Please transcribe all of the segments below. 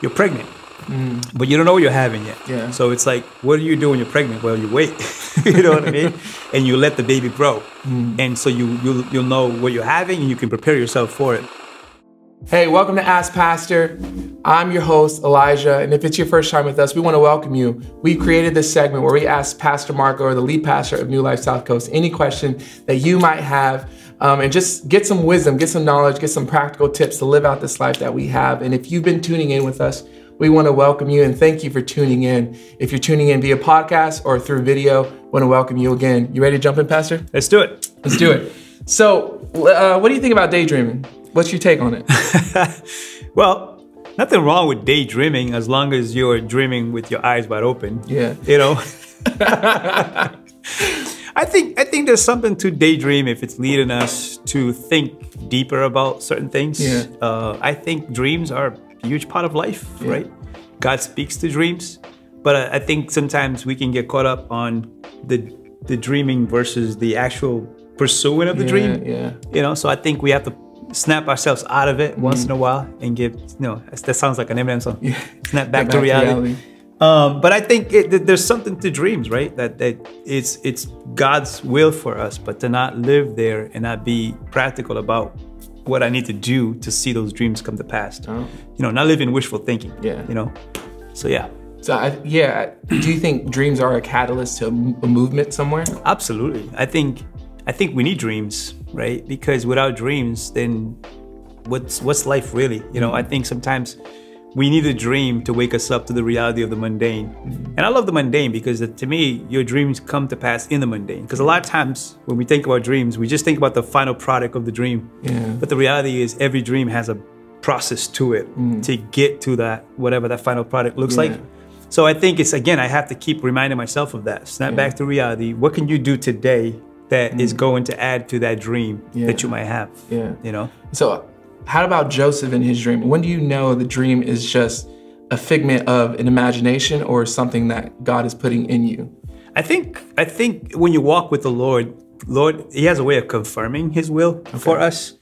you're pregnant, but you don't know what you're having yet. Yeah. So it's like, what do you do when you're pregnant? Well, you wait. you know what I mean? And you let the baby grow, mm. and so you you'll, you'll know what you're having, and you can prepare yourself for it. Hey, welcome to Ask Pastor. I'm your host, Elijah, and if it's your first time with us, we want to welcome you. We created this segment where we ask Pastor Marco, or the lead pastor of New Life South Coast, any question that you might have, um, and just get some wisdom, get some knowledge, get some practical tips to live out this life that we have. And if you've been tuning in with us, we want to welcome you and thank you for tuning in. If you're tuning in via podcast or through video, want to welcome you again. You ready to jump in, Pastor? Let's do it. Let's do it. So, uh, what do you think about daydreaming? What's your take on it? Well, nothing wrong with daydreaming as long as you're dreaming with your eyes wide open. Yeah. You know. I think I think there's something to daydream if it's leading us to think deeper about certain things. Yeah. Uh, I think dreams are a huge part of life, Yeah. right? God speaks to dreams, but I, I think sometimes we can get caught up on the the dreaming versus the actual pursuing of the dream. Yeah. You know, so I think we have to snap ourselves out of it once in a while and get, you know, that sounds like an Eminem song. Yeah. Snap back, Get to back to reality. Um, but I think it, there's something to dreams, right? That that it's it's God's will for us, but to not live there and not be practical about what I need to do to see those dreams come to pass. Oh. You know, not live in wishful thinking. Yeah. You know. So yeah, So, I, yeah, do you think dreams are a catalyst to a movement somewhere? absolutely. I think I think we need dreams, right? Because without dreams, then what's what's life really? You know, I think sometimes we need a dream to wake us up to the reality of the mundane. And I love the mundane because to me, your dreams come to pass in the mundane. Because a lot of times when we think about dreams, we just think about the final product of the dream. Yeah. But the reality is every dream has a process to it mm. to get to that whatever that final product looks Yeah. like. So I think it's again, I have to keep reminding myself of that. Snap back to reality. What can you do today that is mm. going to add to that dream Yeah. that you might have? Yeah. You know? So, how about Joseph and his dream? When do you know the dream is just a figment of an imagination or something that God is putting in you? I think I think when you walk with the Lord, Lord, He has a way of confirming His will for us.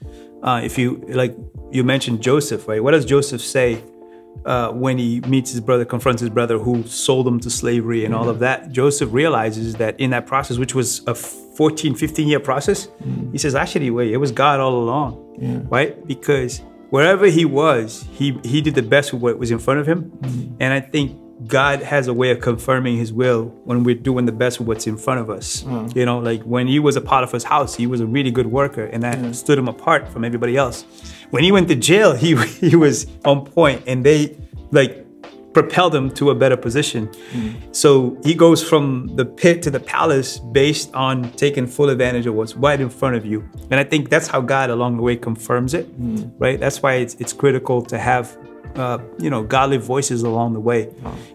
Uh, if you like, you mentioned Joseph, right? What does Joseph say uh, when he meets his brother, confronts his brother who sold him to slavery and all of mm-hmm. that? Joseph realizes that in that process, which was a 14, 15 year process, mm. he says, actually, wait, it was God all along, Yeah. right? Because wherever he was, he he did the best with what was in front of him, mm. and I think God has a way of confirming His will when we're doing the best with what's in front of us. Mm. You know, like when he was a Potiphar's house, he was a really good worker, and that mm. stood him apart from everybody else. When he went to jail, he he was on point, and they like propelled him to a better position. Mm. So he goes from the pit to the palace based on taking full advantage of what's right in front of you. And I think that's how God along the way confirms it, right? That's why it's, it's critical to have, uh, you know, godly voices along the way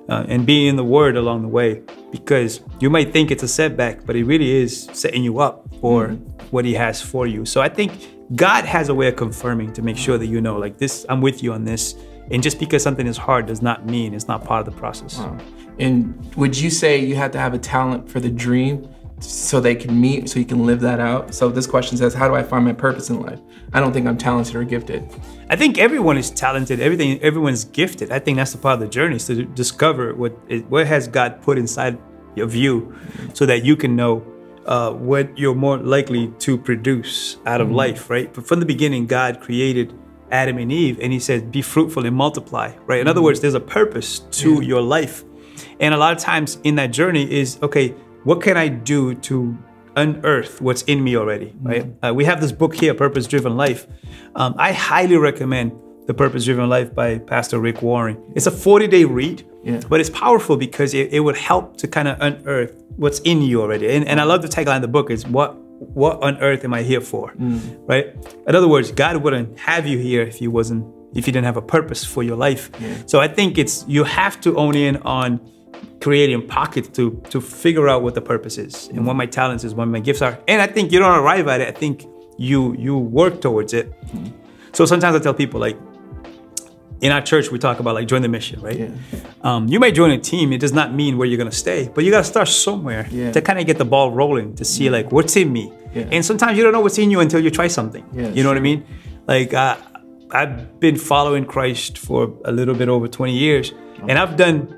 uh, and being in the word along the way because you might think it's a setback, but it really is setting you up for what he has for you. So I think God has a way of confirming to make sure that you know, like this, I'm with you on this. And just because something is hard does not mean it's not part of the process. And would you say you have to have a talent for the dream so they can meet, so you can live that out? So this question says, How do I find my purpose in life? I don't think I'm talented or gifted. I think everyone is talented. Everything, everyone's gifted. I think that's the part of the journey is to discover what is, what has God put inside of you, so that you can know uh, what you're more likely to produce out of life. Right. But from the beginning, God created Adam and Eve, and He said, "Be fruitful and multiply." Right. In other words, there's a purpose to your life, and a lot of times in that journey is okay. What can I do to unearth what's in me already, right? Uh, we have this book here, Purpose Driven Life. Um, I highly recommend The Purpose Driven Life by Pastor Rick Warren. It's a 40 day read, Yeah. but it's powerful because it, it would help to kind of unearth what's in you already. And, and I love the tagline of the book is what what on earth am I here for? Right? In other words, God wouldn't have you here if you wasn't if you didn't have a purpose for your life. So I think it's you have to own in on creating pockets to to figure out what the purpose is and what my talents is, what my gifts are. And I think you don't arrive at it. I think you you work towards it. So sometimes I tell people like in our church we talk about like join the mission, right? Yeah. Um, you may join a team. It does not mean where you're gonna stay, but you gotta start somewhere Yeah. to kind of get the ball rolling to see like what's in me. Yeah. And sometimes you don't know what's in you until you try something. Yeah, you know what I mean? Like uh, I've been following Christ for a little bit over 20 years, and I've done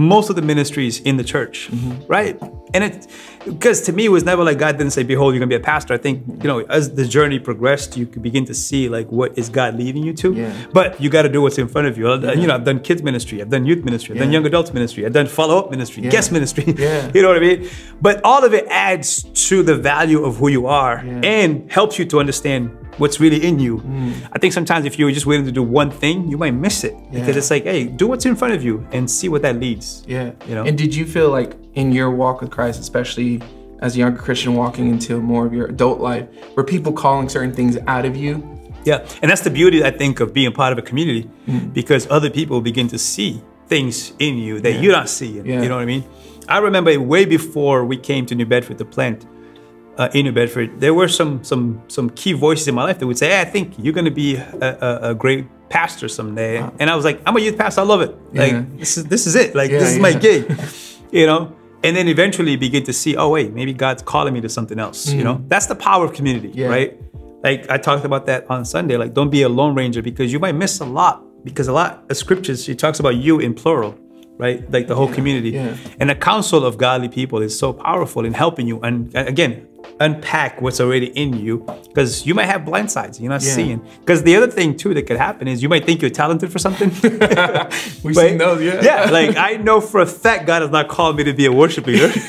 most of the ministries in the church, mm-hmm. right? And it, because to me, it was never like God didn't say, "Behold, you're gonna be a pastor." I think you know, as the journey progressed, you could begin to see like what is God leading you to. Yeah. But you got to do what's in front of you. Yeah. You know, I've done kids ministry, I've done youth ministry, I've yeah. done young adults ministry, I've done follow up ministry, guest ministry. You know what I mean? But all of it adds to the value of who you are and helps you to understand what's really in you. Mm. I think sometimes if you're just waiting to do one thing, you might miss it yeah. because it's like, hey, do what's in front of you and see what that leads. Yeah. You know. And did you feel like in your walk with Christ, especially as a younger Christian walking into more of your adult life, were people calling certain things out of you? Yeah, and that's the beauty I think of being part of a community mm. because other people begin to see things in you that yeah. you're not seeing. Yeah. You know what I mean? I remember way before we came to New Bedford, the plant uh, in New Bedford, there were some some some key voices in my life that would say, "Hey, I think you're going to be a, a, a, great pastor someday." Wow. And I was like, "I'm a youth pastor. I love it. Like this is this is it. Like yeah, this is yeah. my gig." you know. And then eventually begin to see, oh wait, maybe God's calling me to something else. Mm. You know, that's the power of community, right? Like I talked about that on Sunday. Like, don't be a lone ranger because you might miss a lot. Because a lot of scriptures, she talks about you in plural right? Like the whole community. Yeah. And the council of godly people is so powerful in helping you. And again, unpack what's already in you because you might have blind sides you're not yeah. seeing. Because the other thing too that could happen is you might think you're talented for something. We've seen those, yeah. Yeah, like I know for a fact God has not called me to be a worship leader.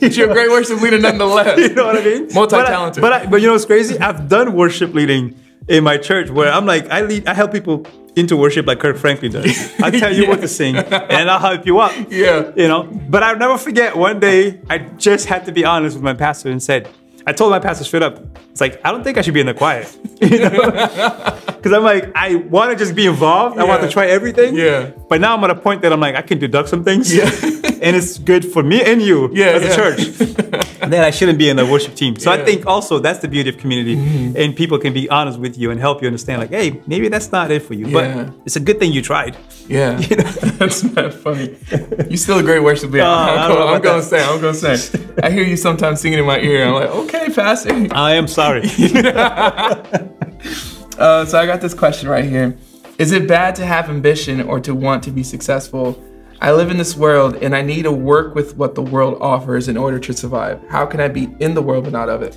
but you're a great worship leader nonetheless. you know what I mean? Multi-talented. But, I, but, I, but you know what's crazy? I've done worship leading in my church where I'm like, I lead, I help people into worship like Kirk Franklin does. I tell you yeah. what to sing and I'll help you up. Yeah. You know, but I'll never forget one day I just had to be honest with my pastor and said, I told my pastor straight up, it's like, I don't think I should be in the choir. you know? Because I'm like, I want to just be involved. Yeah. I want to try everything. Yeah. But now I'm at a point that I'm like, I can deduct some things. Yeah. and it's good for me and you yeah, as a church. And then I shouldn't be in the worship team. So yeah. I think also that's the beauty of community. Mm-hmm. And people can be honest with you and help you understand, like, hey, maybe that's not it for you. But it's a good thing you tried. Yeah. You know? that's not funny. You're still a great worship leader. Uh, I'm, I'm to say, I'm to say. I hear you sometimes singing in my ear. I'm like, okay, Pastor. I am sorry. Uh, so I got this question right here. Is it bad to have ambition or to want to be successful? I live in this world and I need to work with what the world offers in order to survive. How can I be in the world but not of it?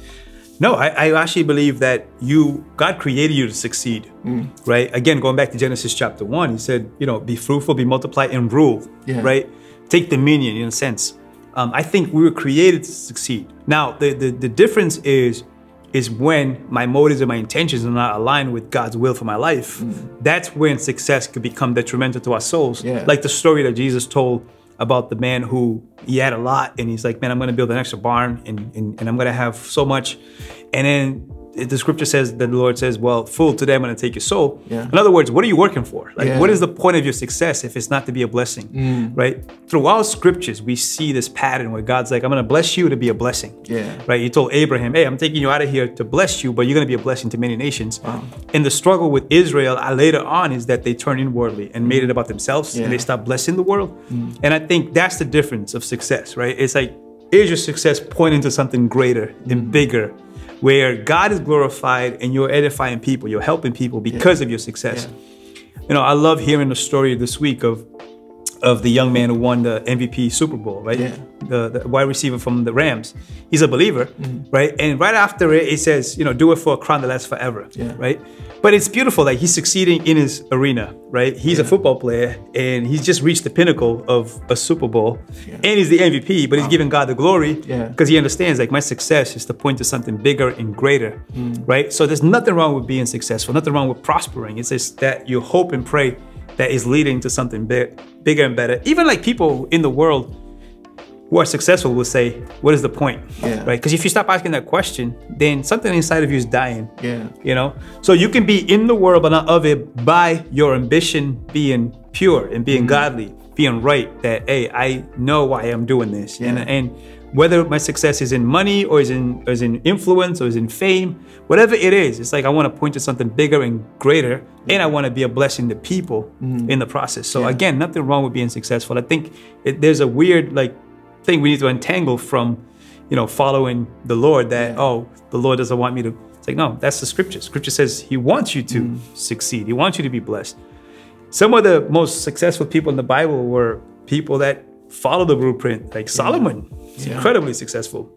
No, I, I actually believe that you God created you to succeed. Mm. Right? Again, going back to Genesis chapter one, he said, you know, be fruitful, be multiplied, and rule. Yeah. Right? Take dominion in a sense. Um, I think we were created to succeed. Now, the, the, the difference is is when my motives and my intentions are not aligned with God's will for my life. Mm. That's when success could become detrimental to our souls. Yeah. Like the story that Jesus told about the man who he had a lot and he's like, man, I'm gonna build an extra barn and, and, and I'm gonna have so much. And then the scripture says that the Lord says, "Well, fool, today I'm going to take your soul." Yeah. In other words, what are you working for? Like, yeah. what is the point of your success if it's not to be a blessing, mm. right? Throughout scriptures, we see this pattern where God's like, "I'm going to bless you to be a blessing." Yeah. Right. He told Abraham, "Hey, I'm taking you out of here to bless you, but you're going to be a blessing to many nations." Wow. And the struggle with Israel uh, later on is that they turned inwardly and made it about themselves, yeah. and they stopped blessing the world. Mm. And I think that's the difference of success, right? It's like, is your success pointing to something greater and mm. bigger? Where God is glorified and you're edifying people, you're helping people because yeah. of your success. Yeah. You know, I love hearing the story this week of of the young man who won the MVP Super Bowl, right? Yeah. The, the wide receiver from the Rams. He's a believer, mm-hmm. right? And right after it, it says, you know, do it for a crown that lasts forever, yeah. right? But it's beautiful that he's succeeding in his arena, right? He's yeah. a football player and he's just reached the pinnacle of a Super Bowl yeah. and he's the MVP, but wow. he's giving God the glory because he understands like my success is to point to something bigger and greater, mm. right? So there's nothing wrong with being successful, nothing wrong with prospering. It's just that you hope and pray that is leading to something big, bigger and better. Even like people in the world who are successful will say, "What is the point?" Yeah. Right? Because if you stop asking that question, then something inside of you is dying. Yeah. You know. So you can be in the world but not of it by your ambition being pure and being mm-hmm. godly, being right. That hey, I know why I'm doing this, yeah. and and whether my success is in money or is in or is in influence or is in fame, whatever it is, it's like I want to point to something bigger and greater, and I want to be a blessing to people mm. in the process. So yeah. again, nothing wrong with being successful. I think it, there's a weird like thing we need to untangle from, you know, following the Lord that yeah. oh the Lord doesn't want me to It's like, no, that's the scripture. Scripture says he wants you to succeed. He wants you to be blessed. Some of the most successful people in the Bible were people that follow the blueprint, like Solomon. Yeah. incredibly successful.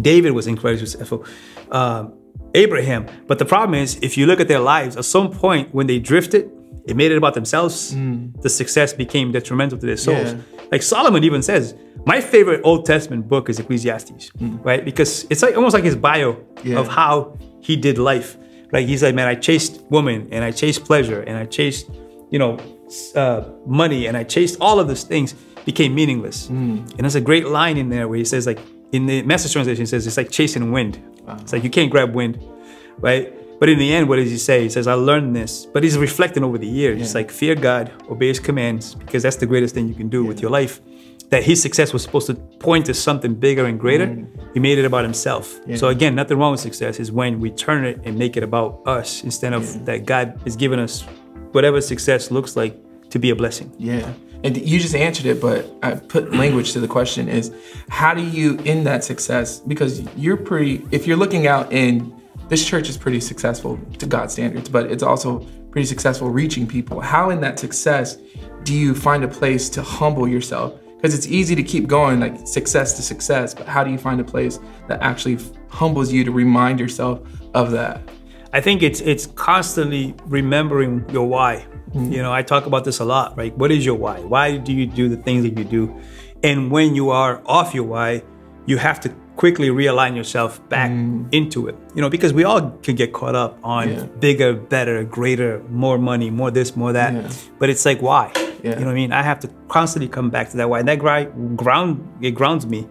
David was incredibly successful. Um, Abraham. But the problem is, if you look at their lives, at some point when they drifted, it made it about themselves. The success became detrimental to their souls. Mm. Yeah. Like Solomon even says, my favorite Old Testament book is Ecclesiastes, right? Because it's like almost like his bio Mm. Yeah. of how he did life. Like he's like, man, I chased woman and I chased pleasure and I chased, you know, uh, money and I chased all of those things became meaningless. Mm. And there's a great line in there where he says like, in the message translation, it says it's like chasing wind. It's like you can't grab wind, right? But in the end, what does he say? He says, I learned this. But he's reflecting over the years. It's like, fear God, obey his commands, because that's the greatest thing you can do with your life. That his success was supposed to point to something bigger and greater. He made it about himself. So again, nothing wrong with success is when we turn it and make it about us instead of that God is giving us whatever success looks like to be a blessing. Yeah. And you just answered it, but I put language to the question is how do you in that success because you're pretty if you're looking out and this church is pretty successful to God's standards, but it's also pretty successful reaching people. How in that success do you find a place to humble yourself? Because it's easy to keep going like success to success, but how do you find a place that actually humbles you to remind yourself of that? I think it's it's constantly remembering your why. You know, I talk about this a lot, right? What is your why? Why do you do the things that you do? And when you are off your why, you have to quickly realign yourself back into it. You know, because we all can get caught up on Yeah. bigger, better, greater, more money, more this, more that. Yeah. But it's like why? Yeah. You know what I mean? I have to constantly come back to that why. And that ground it grounds me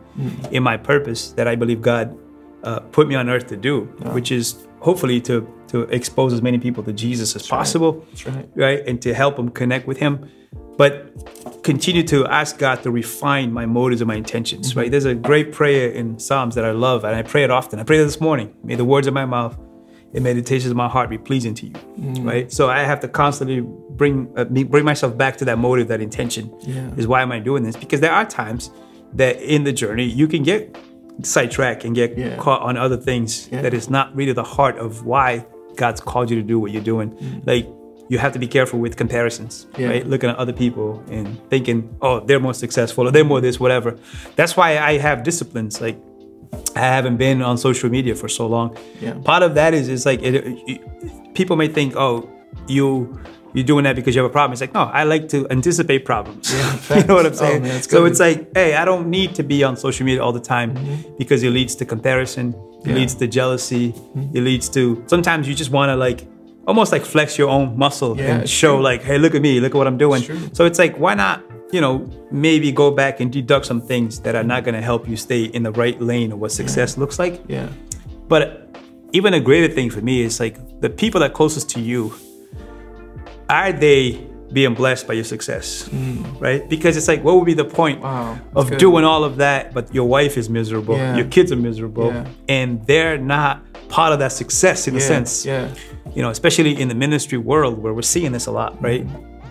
in my purpose that I believe God uh, put me on earth to do, which is hopefully to to expose as many people to Jesus as possible, That's right. right? And to help them connect with Him, but continue to ask God to refine my motives and my intentions, Mm-hmm. right? There's a great prayer in Psalms that I love, and I pray it often. I prayed it this morning. May the words of my mouth and meditations of my heart be pleasing to you, Mm. right? So I have to constantly bring uh, bring myself back to that motive, that intention. Yeah. Is why am I doing this? Because there are times that in the journey you can get sidetracked and get Yeah. caught on other things Yeah. that is not really the heart of why God's called you to do what you're doing. Like you have to be careful with comparisons, Yeah. right? Looking at other people and thinking, oh, they're more successful or they're more this, whatever. That's why I have disciplines. Like I haven't been on social media for so long. Yeah. Part of that is is like it, it- people may think, oh, you you're doing that because you have a problem. It's like no, I like to anticipate problems. you know what I'm. Oh, saying? man, so it's like, hey, I don't need to be on social media all the time because it leads to comparison. Yeah. leads to jealousy, it leads to sometimes you just want to like almost like flex your own muscle Yeah, and show true. like, hey, look at me, look at what I'm doing. It's. So it's like, why not, you know, maybe go back and deduct some things that are not going to help you stay in the right lane of what success looks like. Yeah. But even a greater thing for me is like the people that closest to you, are they being blessed by your success? Right? Because it's like, what would be the point. Wow, of good. doing all of that, but your wife is miserable, Yeah. your kids are miserable, Yeah. and they're not part of that success in a sense. Yeah. You know, especially in the ministry world where we're seeing this a lot, right?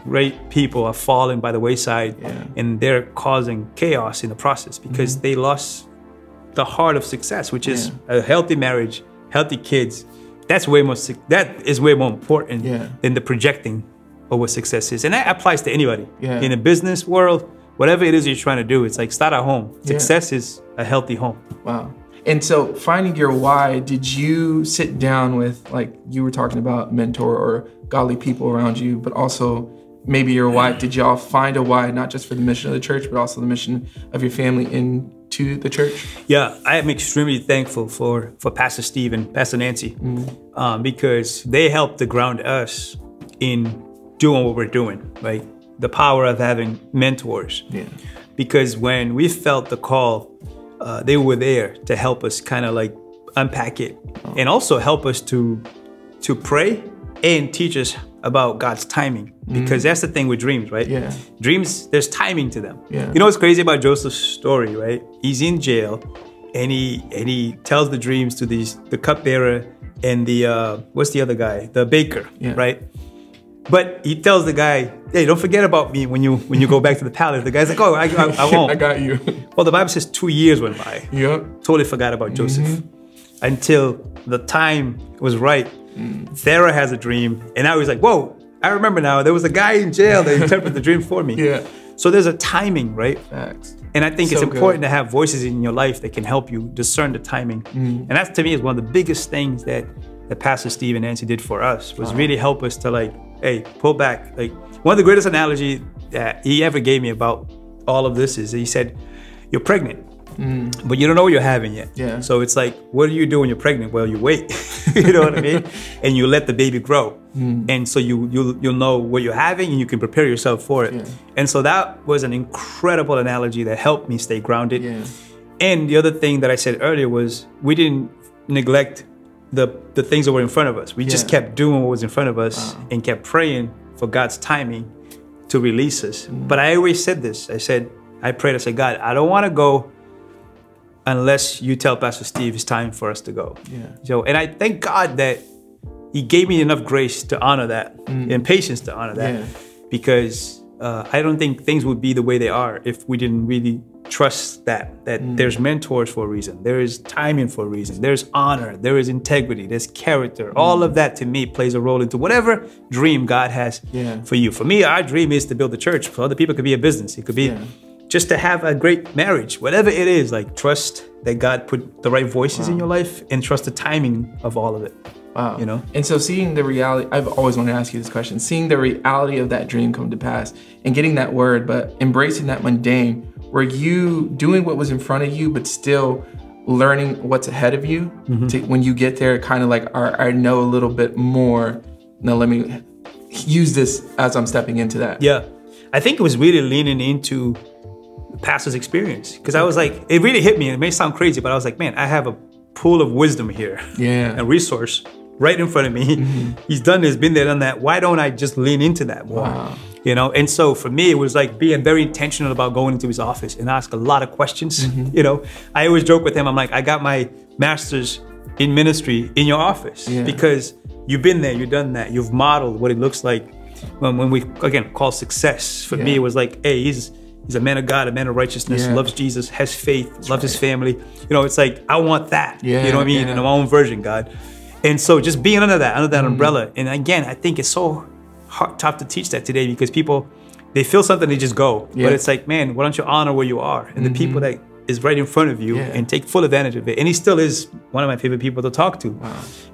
Great people are falling by the wayside Yeah. and they're causing chaos in the process because Mm-hmm. they lost the heart of success, which is a healthy marriage, healthy kids. That's way more. That is way more important Yeah. than the projecting of what success is, and that applies to anybody Yeah. in a business world. Whatever it is you're trying to do, it's like start at home. Yeah. Success is a healthy home. Wow. And so finding your why, did you sit down with like you were talking about mentor or godly people around you, but also maybe your why, did y'all find a why not just for the mission of the church, but also the mission of your family into the church? Yeah, I am extremely thankful for for Pastor Steve and Pastor Nancy um, because they helped to ground us in doing what we're doing. Right, the power of having mentors. Yeah. Because when we felt the call, uh, they were there to help us kind of like unpack it and also help us to to pray and teach us about God's timing. Because that's the thing with dreams, right? Yeah. Dreams, there's timing to them. Yeah. You know what's crazy about Joseph's story, right? He's in jail and he and he tells the dreams to these the cupbearer and the uh what's the other guy? The baker, Yeah. right? But he tells the guy, "Hey, don't forget about me when you when you go back to the palace." The guy's like, "Oh, I, I, I won't." I got you. Well, the Bible says two years went by. yep. Totally forgot about Joseph. until the time was right. Pharaoh has a dream, and I was like, "Whoa!" I remember now. There was a guy in jail that interpreted the dream for me. Yeah. So there's a timing, right? Facts. And I think it's So good. important to have voices in your life that can help you discern the timing. Mm. And that to me is one of the biggest things that, that Pastor Steve and Nancy did for us was really help us to like, hey, pull back. Like one of the greatest analogy that he ever gave me about all of this is he said, You're pregnant. But you don't know what you're having yet. Mm. Yeah. So it's like, what do you do when you're pregnant? Well, you wait. you know what I mean? And you let the baby grow. Mm. And so you you you'll know what you're having and you can prepare yourself for it. Yeah. And so that was an incredible analogy that helped me stay grounded. Yeah. And the other thing that I said earlier was we didn't neglect the the things that were in front of us. We just kept doing what was in front of us and kept praying for God's timing to release us. Mm. But I always said this. I said, I prayed, I said, God, I don't want to go unless you tell Pastor Steve it's time for us to go. Yeah. So and I thank God that he gave me enough grace to honor that and patience to honor that Mm. Yeah. because uh, I don't think things would be the way they are if we didn't really trust that that Mm. there's mentors for a reason there is timing for a reason there's honor there is integrity there's character all of that to me plays a role into whatever dream God has Yeah. for you for me our dream is to build a church for other people it could be a business it could be Yeah. just to have a great marriage whatever it is like trust that God put the right voices in your life and trust the timing of all of it Wow. You know? And so seeing the reality, I've always wanted to ask you this question, seeing the reality of that dream come to pass and getting that word, but embracing that mundane, were you doing what was in front of you, but still learning what's ahead of you Mm-hmm. to, when you get there, kind of like, right, I know a little bit more. Now let me use this as I'm stepping into that. Yeah. I think it was really leaning into pastor's experience because I was like, it really hit me. And it may sound crazy, but I was like, man, I have a pool of wisdom here, Yeah. a resource right in front of me. He's done this, been there, done that. Why don't I just lean into that more? Wow. You know, and so for me, it was like being very intentional about going into his office and ask a lot of questions. Mm-hmm. You know, I always joke with him. I'm like, I got my master's in ministry in your office Yeah. because you've been there, you've done that, you've modeled what it looks like when, when we again call success. For me, it was like, hey, he's he's a man of God, a man of righteousness, Yeah. loves Jesus, has faith, loves his family. You know, it's like I want that. Yeah, you know what I mean? yeah. In my own version, God. And so just being under that, under that mm-hmm. umbrella. And again, I think it's so hard, tough to teach that today because people they feel something, they just go. Yeah. But it's like, man, why don't you honor where you are and the people that is right in front of you Yeah. and take full advantage of it. And he still is one of my favorite people to talk to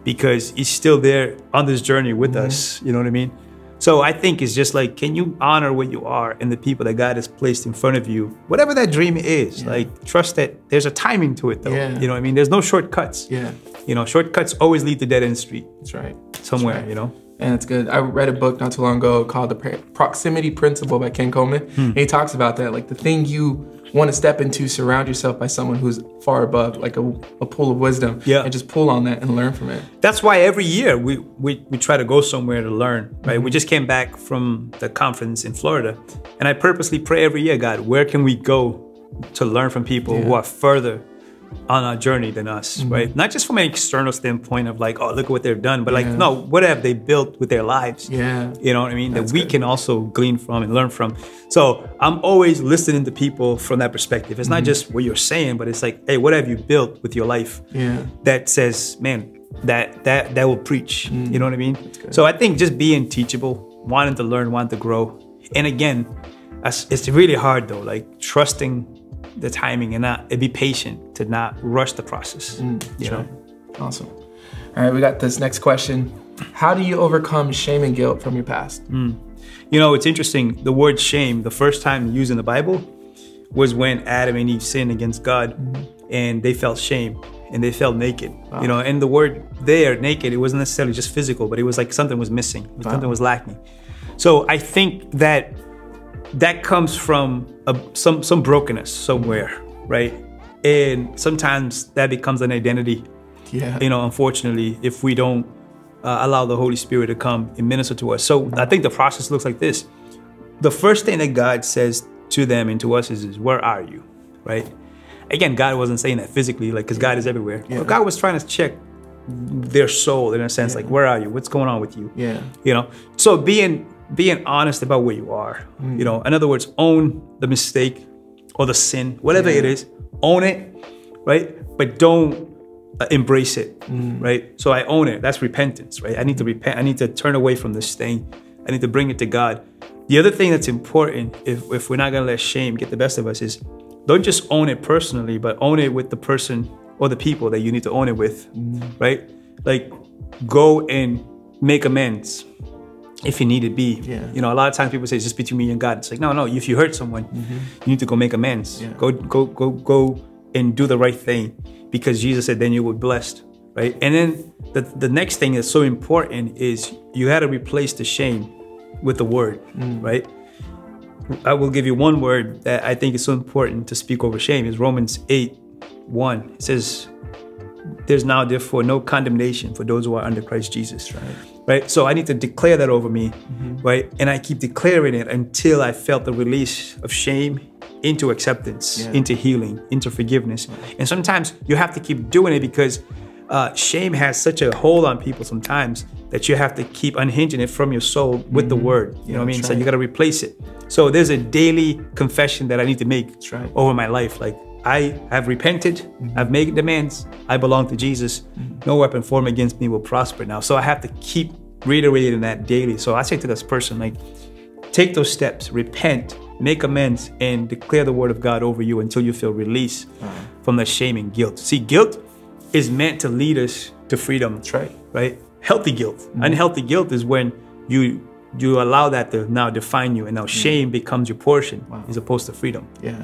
because he's still there on this journey with Mm-hmm. us. You know what I mean? So I think it's just like, can you honor where you are and the people that God has placed in front of you, whatever that dream is? Like, trust that there's a timing to it, though. Yeah. You know what I mean? There's no shortcuts. Yeah. You know, shortcuts always lead to dead end street That's right. somewhere. right. You know. And it's good. I read a book not too long ago called The Proximity Principle by Ken Coleman. Hmm. And he talks about that. Like the thing you want to step into, surround yourself by someone who's far above, like a, a pool of wisdom. Yeah. And just pull on that and learn from it. That's why every year we, we, we try to go somewhere to learn, right? We just came back from the conference in Florida. And I purposely pray every year, God, where can we go to learn from people who are further on our journey than us, right? Not just from an external standpoint of like, oh, look at what they've done, but like, Yeah. no, what have they built with their lives? Yeah. You know what I mean? That's that we good. can also glean from and learn from. So I'm always listening to people from that perspective. It's not just what you're saying, but it's like, hey, what have you built with your life? Yeah. that says, man, that that that will preach. Mm. You know what I mean? So I think just being teachable, wanting to learn, wanting to grow, and again, it's really hard though. Like trusting the timing and not and be patient to not rush the process. Mm, you know? Awesome. All right, we got this next question. How do you overcome shame and guilt from your past? You know, it's interesting. The word shame, the first time used in the Bible, was when Adam and Eve sinned against God, and they felt shame and they felt naked. You know, and the word there, naked, it wasn't necessarily just physical, but it was like something was missing, something was lacking. So I think that that comes from a, some some brokenness somewhere, right? And sometimes that becomes an identity Yeah. you know, unfortunately, if we don't uh, allow the Holy Spirit to come and minister to us. So I think the process looks like this. The first thing that God says to them and to us is, is where are you? Right? Again, God wasn't saying that physically, like, because God is everywhere. Yeah. But God was trying to check their soul in a sense, like, where are you? What's going on with you? Yeah. You know? So being being honest about where you are, Mm. you know, in other words, own the mistake or the sin, whatever Yeah. it is, own it, right? But don't uh, embrace it, right? So I own it. That's repentance, right? I need to repent. I need to turn away from this thing. I need to bring it to God. The other thing that's important, if, if we're not gonna let shame get the best of us, is don't just own it personally, but own it with the person or the people that you need to own it with, right? Like go and make amends if you need to be. Yeah. You know, a lot of times people say it's just between me and God. It's like, no, no, if you hurt someone, mm-hmm. you need to go make amends. Yeah. Go, go, go, go and do the right thing because Jesus said, then you will be blessed. Right. And then the, the next thing that's so important is you had to replace the shame with the word. Mm. Right. I will give you one word that I think is so important to speak over shame is Romans 8 1. It says, There's now therefore no condemnation for those who are under Christ Jesus. Right. Right. So I need to declare that over me. Right. And I keep declaring it until I felt the release of shame into acceptance, Yeah. into healing, into forgiveness. And sometimes you have to keep doing it because uh, shame has such a hold on people sometimes that you have to keep unhinging it from your soul with the word. You know what I mean? that's So you got to replace it. So there's a daily confession that I need to make right. over my life. Like I have repented, Mm-hmm. I've made demands, I belong to Jesus. Mm-hmm. No weapon formed against me will prosper now. So I have to keep reiterating that daily. So I say to this person, like, take those steps, repent, make amends, and declare the word of God over you until you feel release uh-huh. from the shame and guilt. See, guilt is meant to lead us to freedom That's right. right? Healthy guilt. Mm-hmm. Unhealthy guilt is when you you allow that to now define you, and now mm-hmm. shame becomes your portion as opposed to freedom. Yeah.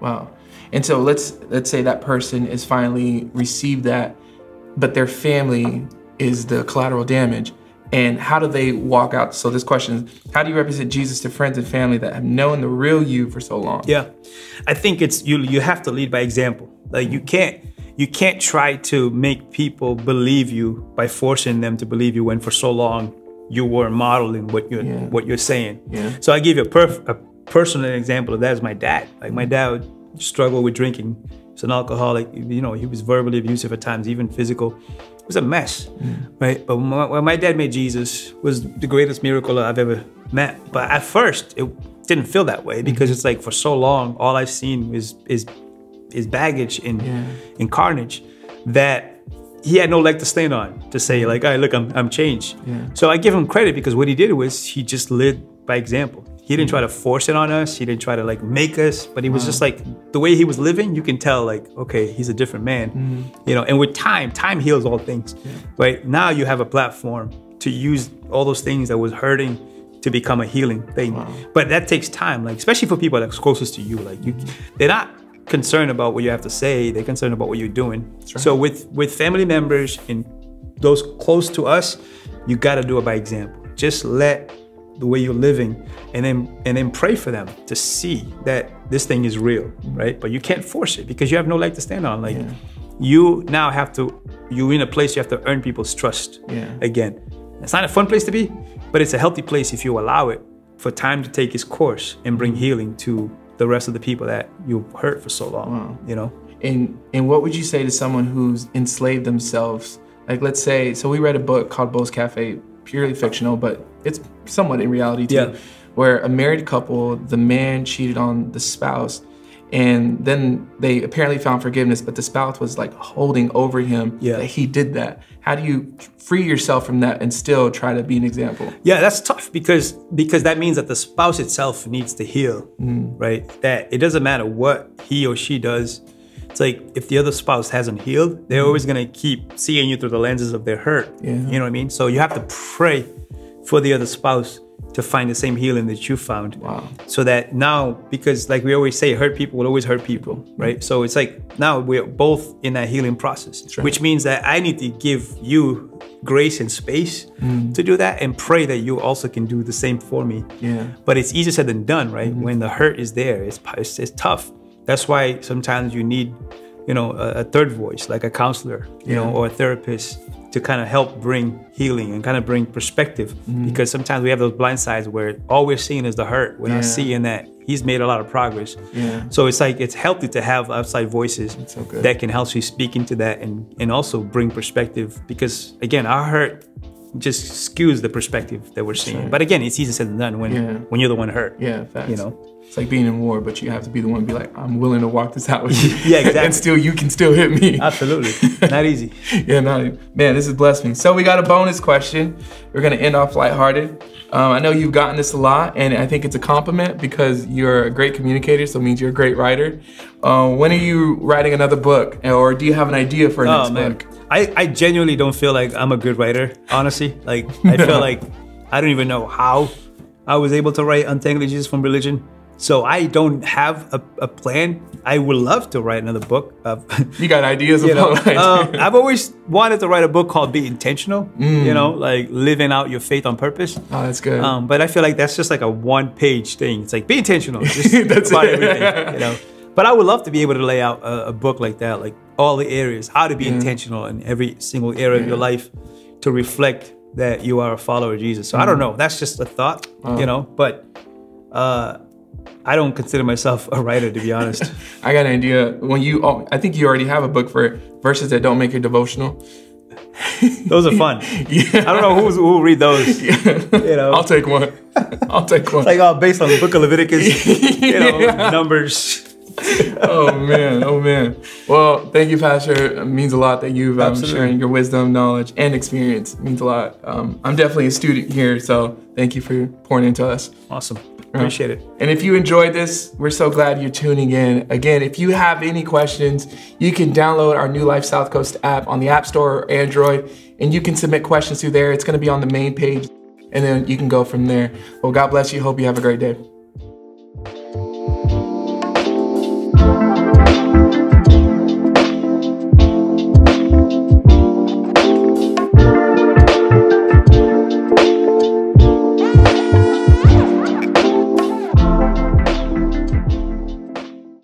Wow. And so let's let's say that person is finally received that, but their family is the collateral damage. And how do they walk out? So this question is, how do you represent Jesus to friends and family that have known the real you for so long? Yeah, I think it's you. You have to lead by example. Like you can't you can't try to make people believe you by forcing them to believe you when for so long you were modeling what you're Yeah. what you're saying. Yeah. So I give you a, perf- a personal example of that is my dad. Like my dad would struggle with drinking. He's an alcoholic. You know, he was verbally abusive at times, even physical. It was a mess, mm. right? But my, when my dad made Jesus was the greatest miracle I've ever met. But at first, it didn't feel that way because mm-hmm. it's like for so long, all I've seen is is is baggage and Yeah. and carnage that he had no leg to stand on to say mm. like, "All right, look, I'm I'm changed." Yeah. So I give him credit because what he did was he just led by example. He didn't try to mm. force it on us. He didn't try to like make us, but he was just mm. like the way he was living. You can tell like, okay, he's a different man, mm. you know. And with time, time heals all things. Right now, you have a platform to use all those things that was hurting to become a healing thing. But that takes time, like especially for people that's closest to you. Like you, mm-hmm. they're not concerned about what you have to say. They're concerned about what you're doing. So with with family members and those close to us, you got to do it by example. Just let the way you're living, and then and then pray for them to see that this thing is real, right? But you can't force it because you have no leg to stand on. Like you now have to, you're in a place you have to earn people's trust Yeah. again. It's not a fun place to be, but it's a healthy place if you allow it for time to take its course and bring mm-hmm. healing to the rest of the people that you hurt for so long. You know. And and what would you say to someone who's enslaved themselves? Like let's say, so we read a book called Bo's Cafe, purely fictional, but it's somewhat in reality too. Yeah. Where a married couple, the man cheated on the spouse, and then they apparently found forgiveness, but the spouse was like holding over him Yeah. that he did that. How do you free yourself from that and still try to be an example? Yeah, that's tough because because that means that the spouse itself needs to heal, mm. right? That it doesn't matter what he or she does. It's like if the other spouse hasn't healed, they're always gonna keep seeing you through the lenses of their hurt. Yeah. You know what I mean? So you have to pray for the other spouse to find the same healing that you found. Wow. So that now, because like we always say, hurt people will always hurt people, right? So it's like now we're both in that healing process, right. which means that I need to give you grace and space mm. to do that and pray that you also can do the same for me. Yeah. But it's easier said than done, right? Mm-hmm. When the hurt is there, it's, it's, it's tough. That's why sometimes you need, you know, a, a third voice, like a counselor, you know, or a therapist to kind of help bring healing and kind of bring perspective. Because sometimes we have those blind sides where all we're seeing is the hurt. We're Yeah. not seeing that he's made a lot of progress. Yeah. So it's like it's healthy to have outside voices so that can help you speak into that and and also bring perspective. Because again, our hurt just skews the perspective that we're seeing. But again, it's easier said than done when Yeah. when you're the one hurt. Yeah, facts. You know. It's like being in war, but you have to be the one to be like, I'm willing to walk this out with you. Yeah, exactly. and still, you can still hit me. Absolutely. Not easy. yeah, no, man, this is blessed me. So we got a bonus question. We're gonna end off lighthearted. Um, I know you've gotten this a lot, and I think it's a compliment because you're a great communicator, so it means you're a great writer. Uh, when are you writing another book, or do you have an idea for a Oh next man. book? I, I genuinely don't feel like I'm a good writer, honestly. Like I feel like I don't even know how I was able to write Untangling Jesus from Religion. So I don't have a, a plan. I would love to write another book. Of, You got ideas you know, about ideas. um, I've always wanted to write a book called Be Intentional. You know, like living out your faith on purpose. oh, that's good. Um, but I feel like that's just like a one page thing. It's like be intentional. Just That's about it. everything. You know. But I would love to be able to lay out a, a book like that, like all the areas, how to be intentional in every single area of your life to reflect that you are a follower of Jesus. So I don't know. That's just a thought, you know. But uh, I don't consider myself a writer, to be honest. I got an idea. When you, oh, I think you already have a book for verses that don't make it devotional. Those are fun. Yeah. I don't know who's, who will read those. You know, I'll take one. I'll take one. like all based on the Book of Leviticus, you know, Numbers. oh man, oh man. Well, thank you, Pastor. It means a lot that you've um, sharing your wisdom, knowledge, and experience. It means a lot. Um, I'm definitely a student here, so thank you for pouring into us. Awesome. Uh-huh. Appreciate it. And if you enjoyed this, we're so glad you're tuning in. Again, if you have any questions, you can download our New Life South Coast app on the App Store or Android, and you can submit questions through there. It's going to be on the main page, and then you can go from there. Well, God bless you. Hope you have a great day.